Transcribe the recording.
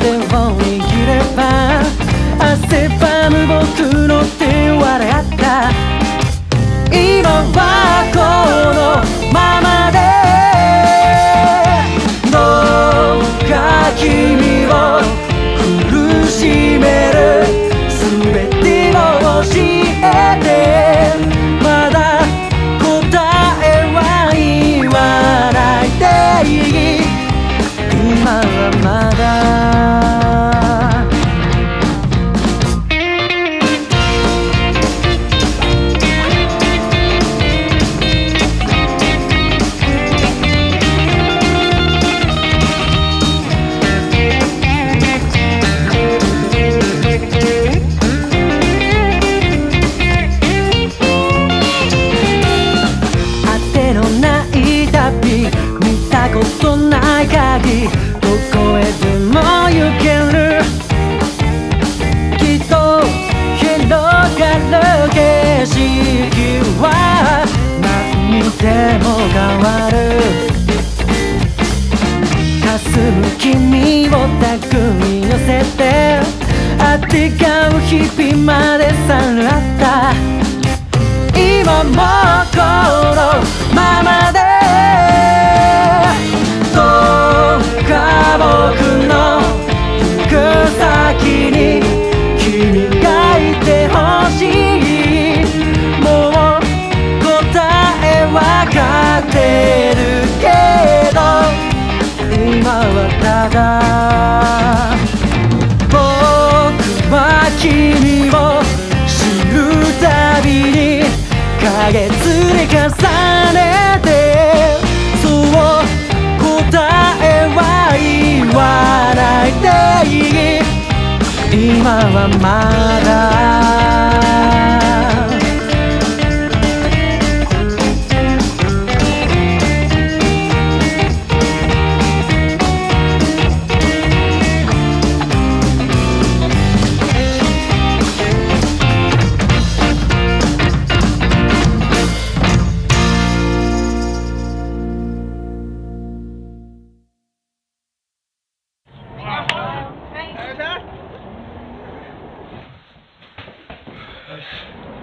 手を握れば汗ばむ僕の手は笑った。今はことない限りどこへでも行ける。きっと広がる景色は何見ても変わる。霞む君を抱くに寄せてあてがう日々までさらった。今もこのままだ僕は君を知るたびに影ずり重ねて。そう答えは言わないでいい。今はまだ guys.